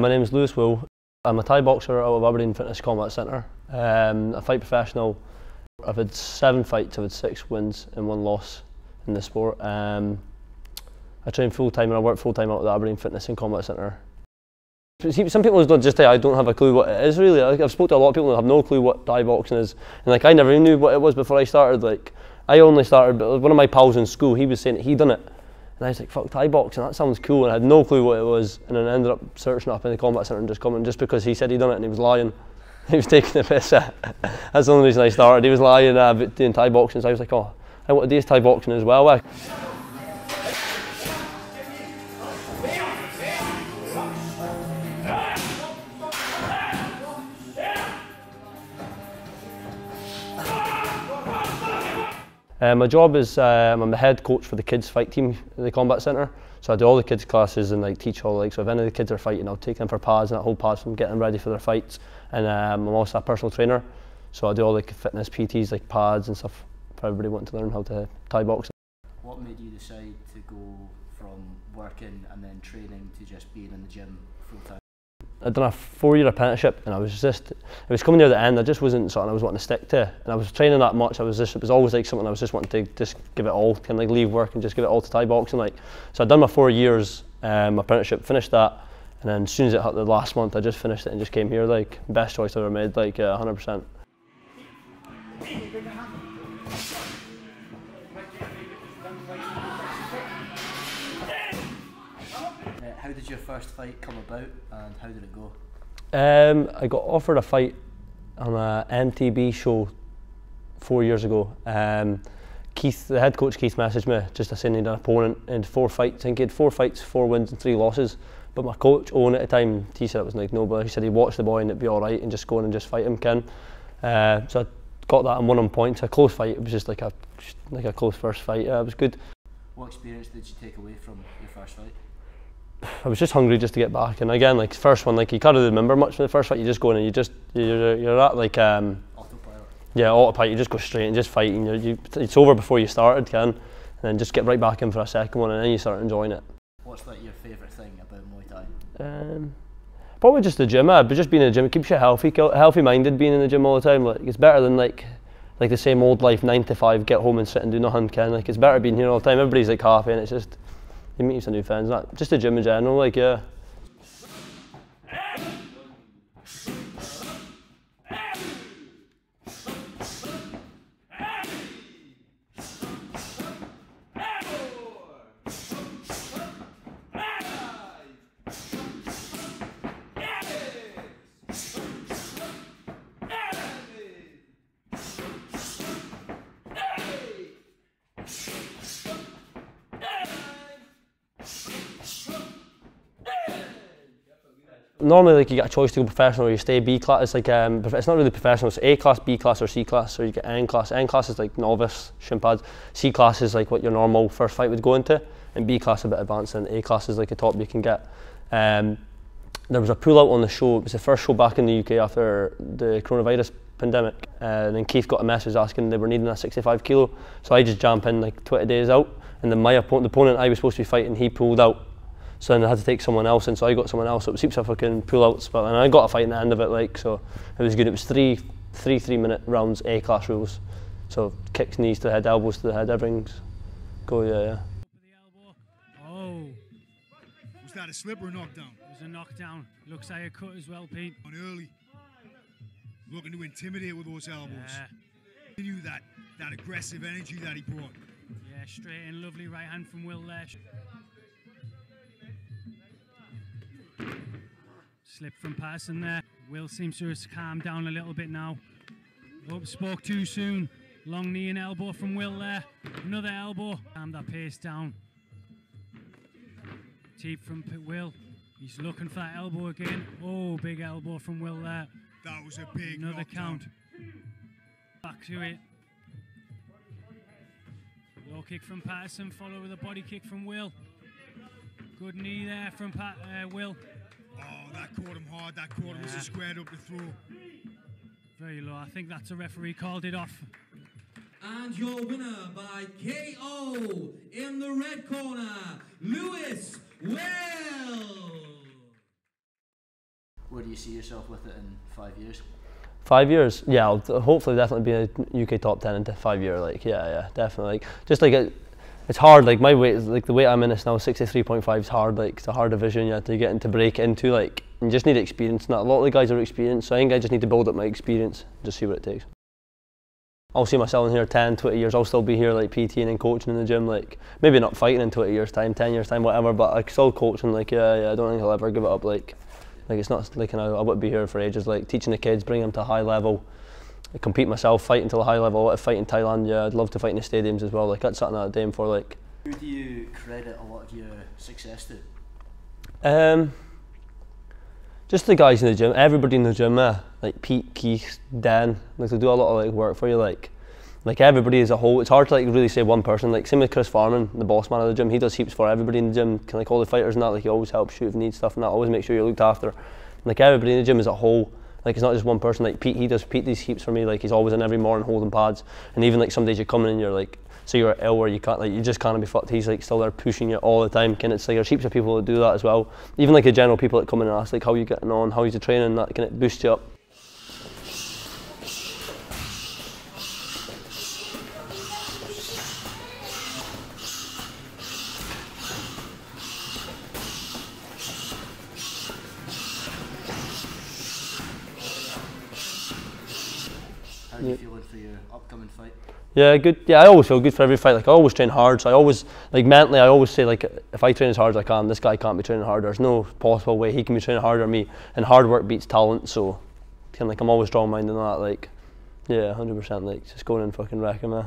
My name is Lewis Will. I'm a Thai boxer out of Aberdeen Fitness Combat Centre. Um, a fight professional. I've had seven fights, I've had six wins and one loss in the sport. Um, I train full time and I work full time out of the Aberdeen Fitness and Combat Centre. Some people don't just say I don't have a clue what it is really. Like I've spoken to a lot of people who have no clue what Thai boxing is, and like I never knew what it was before I started. Like I only started, but one of my pals in school, he was saying that he done it, and I was like, fuck Thai boxing, that sounds cool, and I had no clue what it was, and then I ended up searching up in the combat centre and just coming just because he said he'd done it and he was lying. He was taking the piss. out. That's the only reason I started. He was lying uh, doing Thai boxing, so I was like, oh, I want to do Thai boxing as well. Uh, my job is um, I'm the head coach for the kids fight team in the combat centre. So I do all the kids classes and like teach all like so if any of the kids are fighting, I'll take them for pads and I hold pads from getting ready for their fights. And um, I'm also a personal trainer, so I do all the fitness PTs like pads and stuff for everybody wanting to learn how to Thai box. What made you decide to go from working and then training to just being in the gym full time? I'd done a four-year apprenticeship, and I was just, it was coming near the end. I just wasn't something I was wanting to stick to, and I was training that much. I was just, it was always like something I was just wanting to just give it all, kind of like leave work and just give it all to Thai boxing. Like, so I'd done my four years um, apprenticeship, finished that, and then as soon as it hit the last month, I just finished it and just came here. Like, best choice I ever made, like uh, 100%. How did your first fight come about and how did it go? Um, I got offered a fight on a MTB show four years ago. Um, Keith, the head coach Keith, messaged me just to an opponent in four fights. I think he had four fights, four wins and three losses. But my coach Owen at the time, he said it was like no, but he said he watched the boy and it'd be all right and just go in and just fight him, Ken. Uh, so I got that and won on points. A close fight. It was just like a like a close first fight. Yeah, it was good. What experience did you take away from your first fight? I was just hungry just to get back. And again, like first one, like you can't really remember much from the first fight. You just go in and you just you're, you're at like um, autopilot. Yeah, autopilot. You just go straight and just fight. And you, you, it's over before you started, can, and then just get right back in for a second one, and then you start enjoying it. What's like your favourite thing about Muay Thai? Um, probably just the gym. But just being in the gym it keeps you healthy, healthy minded. Being in the gym all the time, like it's better than like like the same old life, nine to five, get home and sit and do nothing. Can like it's better being here all the time. Everybody's like happy, and it's just you meet some new friends. That just the gym in general, like yeah. Normally like you get a choice to go professional or you stay B class. It's like um, it's not really professional. It's A class, B class, or C class. So you get N class. N class is like novice shin pads. C class is like what your normal first fight would go into, and B class a bit advanced, and A class is like the top you can get. Um, there was a pull out on the show. It was the first show back in the UK after the coronavirus pandemic. Uh, and then Keith got a message asking they were needing a 65 kilo. So I just jump in like 20 days out, and then my opponent, the opponent I was supposed to be fighting, he pulled out so then I had to take someone else in, so I got someone else. So it was heaps of fucking pull outs, but and I got a fight in the end of it, like so it was good. It was three three three minute rounds, A class rules. So kicks, knees to the head, elbows to the head, everything's go, yeah, yeah. Oh. Was that a slip or a knockdown? It was a knockdown. Looks like a cut as well, Pete. On early. Looking to intimidate with those elbows. Yeah. He knew that, that aggressive energy that he brought. Yeah, straight in, lovely right hand from Will there. Slip from Patterson there. Will seems to have calmed down a little bit now. Oh, spoke too soon. Long knee and elbow from Will there. Another elbow. Calm that pace down. Teep from Will. He's looking for that elbow again. Oh, big elbow from Will there. That was a big Another count. Back to it. Low kick from Patterson, followed with a body kick from Will. Good knee there from Pat, uh, Will. Oh, that caught him hard. That caught him as he squared up the throw. Very low. I think that's a referee called it off. And your winner by KO in the red corner, Lewis Will. where do you see yourself with it in five years? Five years, yeah. I'll hopefully definitely be a UK top ten in five year. Like, yeah, yeah, definitely. Like, just like it, it's hard. Like my weight, is like the weight I'm in is now sixty three point five is hard. Like it's a hard division. You have to get into break into. Like you just need experience. Not a lot of the guys are experienced. So I think I just need to build up my experience. Just see what it takes. I'll see myself in here 10, 20 years. I'll still be here like PTing and coaching in the gym. Like maybe not fighting in 20 years time, 10 years time, whatever. But like still coaching. Like yeah, yeah. I don't think I'll ever give it up. Like like it's not like you know, I would be here for ages. Like teaching the kids, bringing them to a high level. I compete myself, fight until a high level. I want to fight in Thailand. Yeah, I'd love to fight in the stadiums as well. Like that's something I'd aim for. Like Who do you credit a lot of your success to? um, just the guys in the gym, everybody in the gym, uh, like Pete, Keith, Dan, like they do a lot of like work for you. Like like everybody as a whole. It's hard to like really say one person. Like same with Chris Farman, the boss man of the gym. He does heaps for everybody in the gym. Can like all the fighters and that. Like he always helps shoot if you need stuff and that. Always make sure you're looked after. Like everybody in the gym as a whole. Like it's not just one person. Like Pete, he does Pete these heaps for me. Like he's always in every morning holding pads. And even like some days you're coming in, you're like, so you're ill where you can't like you just can't be fucked. He's like still there pushing you all the time. Can it's like there's heaps of people that do that as well. Even like the general people that come in and ask like how you getting on, how you training, that can it boost you up. How are you feeling for your uh, upcoming fight? Yeah, good. Yeah, I always feel good for every fight. Like I always train hard, so I always like mentally. I always say like if I train as hard as I can, this guy can't be training harder. There's no possible way he can be training harder than me. And hard work beats talent. So, kind of like I'm always strong minded on that. Like, yeah, hundred percent. Like just going and fucking wrecking man.